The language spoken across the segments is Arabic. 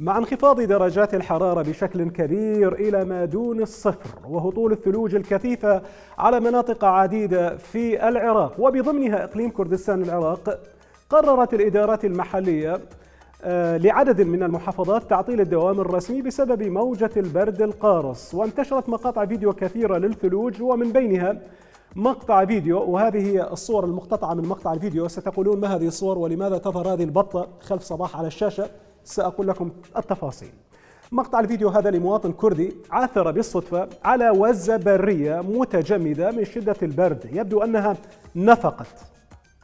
مع انخفاض درجات الحرارة بشكل كبير إلى ما دون الصفر وهطول الثلوج الكثيفة على مناطق عديدة في العراق. وبضمنها إقليم كردستان العراق قررت الإدارات المحلية آه، لعدد من المحافظات تعطيل الدوام الرسمي بسبب موجة البرد القارص. وانتشرت مقاطع فيديو كثيرة للثلوج ومن بينها مقطع فيديو وهذه هي الصور المقتطعة من مقطع الفيديو. ستقولون ما هذه الصور ولماذا تظهر هذه البطة خلف صباح على الشاشة؟ سأقول لكم التفاصيل. مقطع الفيديو هذا لمواطن كردي عثر بالصدفة على وزة برية متجمدة من شدة البرد. يبدو أنها نفقت.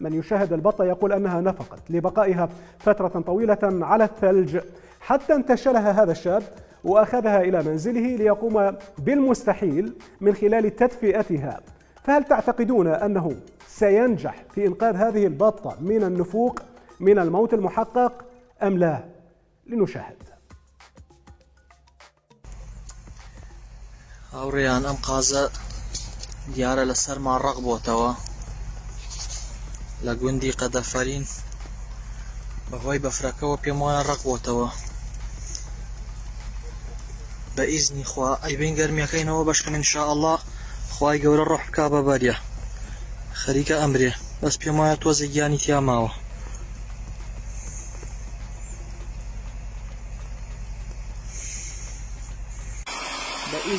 من يشاهد البطة يقول أنها نفقت لبقائها فترة طويلة على الثلج. حتى انتشلها هذا الشاب وأخذها إلى منزله ليقوم بالمستحيل من خلال تدفئتها. فهل تعتقدون أنه سينجح في إنقاذ هذه البطة من النفوق من الموت المحقق أم لا؟ لنشاهد. ئەوڕێیان ئەم قازە دیارە لەسەرمان ڕق بۆتەوە. لە گوندی قەدەفەرین بەهۆی بەفرەکەەوە پێم وایە ڕق بۆتەوە. بە ئیزنی خوا ئەیبین گەرمیەکەینەوە بەشکن انشاءله خی گەورە ڕح بک بە بەریە. خەریکە ئەمرێ. بەس پێم وایە تۆزە گیانی تیا ماوە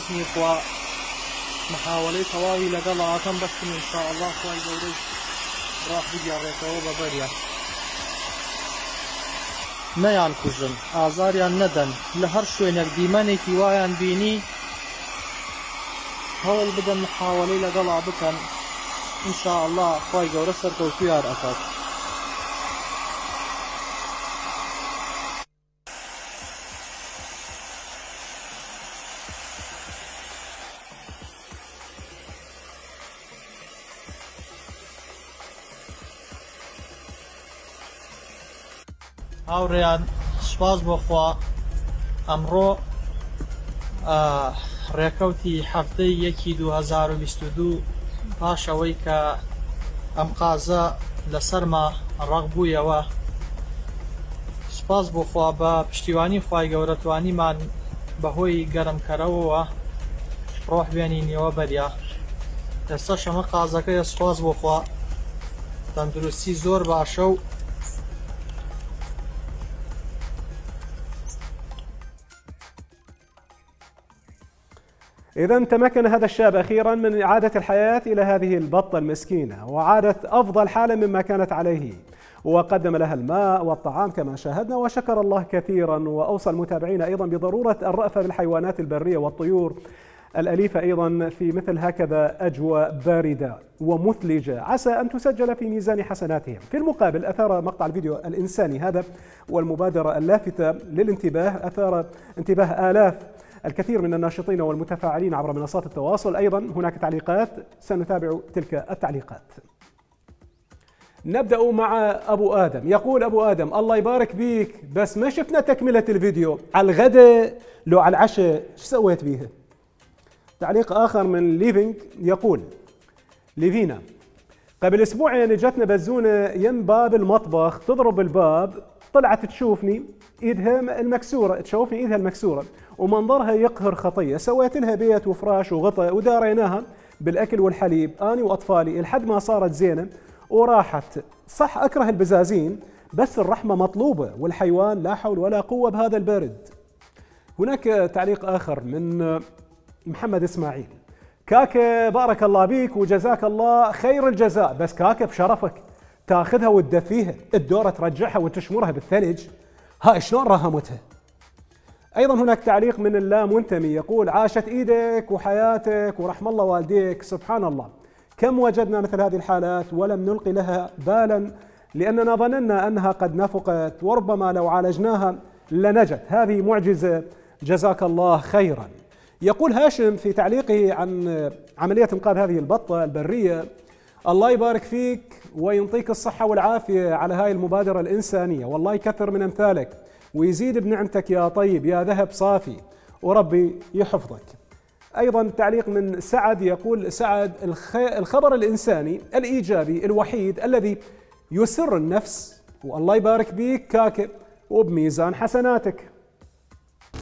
بەستنی خوا محاوەی تەواوی لەگەڵ ئاکەم بەستن شاء الله خوای گەورەی ڕاحگیارڕێتەوە بە بەریا. نەیان کوژن ئازاریان نەدەن لە هەر شوێنێک دیمەنێکی وایان بینی هەوڵ بدەن محاوەی لەگەڵا بکەن. انشاء الله خوای گەورە سەرکەوتیار ئەکات. هاوڕێیان سوپاس بۆخوا ئەمڕۆ ڕێکەوتی هەفتەی یەکی 2022 پاش ئەوەی کە ئەم قازە لەسەرما ڕق بوویەوە سپاس بۆخوا بە پشتیوانی خی گەورەتوانیمان بەهۆی گەرمکەرەوەوە. ڕۆح بێنینەوە بەریا. ئێستا شەمە قازەکەی سپاس بۆخوا تەندروستی زۆر باشە و إذا تمكن هذا الشاب أخيرا من إعادة الحياة إلى هذه البطة المسكينة وعادت أفضل حالة مما كانت عليه. وقدم لها الماء والطعام كما شاهدنا وشكر الله كثيرا. وأوصى المتابعين أيضا بضرورة الرأفة بالحيوانات البرية والطيور. الأليفة أيضا في مثل هكذا أجواء باردة ومثلجة. عسى أن تسجل في ميزان حسناتهم. في المقابل أثار مقطع الفيديو الإنساني هذا والمبادرة اللافتة للانتباه أثار انتباه آلاف الكثير من الناشطين والمتفاعلين عبر منصات التواصل. أيضا هناك تعليقات سنتابع تلك التعليقات. نبدأ مع أبو آدم. يقول أبو آدم الله يبارك بيك بس ما شفنا تكملة الفيديو. على الغداء لو على العشاء شو سويت بيها تعليق آخر من ليفينج يقول ليفينا قبل أسبوعين جتنا بزونة يم باب المطبخ تضرب الباب طلعت تشوفني إيدها المكسورة تشوفني إيدها المكسورة ومنظرها يقهر خطية. سويت لها بيت وفراش وغطاء وداريناها بالأكل والحليب آني وأطفالي لحد ما صارت زينة وراحت. صح أكره البزازين بس الرحمة مطلوبة والحيوان لا حول ولا قوة بهذا البرد. هناك تعليق آخر من محمد إسماعيل. كاكا بارك الله بيك وجزاك الله خير الجزاء. بس كاكا بشرفك تاخذها وتدفيها. الدورة ترجعها وتشمرها بالثلج. هاي شلون رهمتها؟ أيضا هناك تعليق من اللا منتمي يقول عاشت إيدك وحياتك ورحم الله والديك سبحان الله. كم وجدنا مثل هذه الحالات ولم نلقي لها بالا لأننا ظننا أنها قد نفقت وربما لو عالجناها لنجت هذه معجزة. جزاك الله خيرا. يقول هاشم في تعليقه عن عملية إنقاذ هذه البطة البرية الله يبارك فيك وينطيك الصحة والعافية على هاي المبادرة الإنسانية. والله يكثر من أمثالك ويزيد بنعمتك يا طيب يا ذهب صافي. وربي يحفظك. أيضا تعليق من سعد يقول سعد الخبر الإنساني الإيجابي الوحيد الذي يسر النفس والله يبارك بيك كاكب وبميزان حسناتك.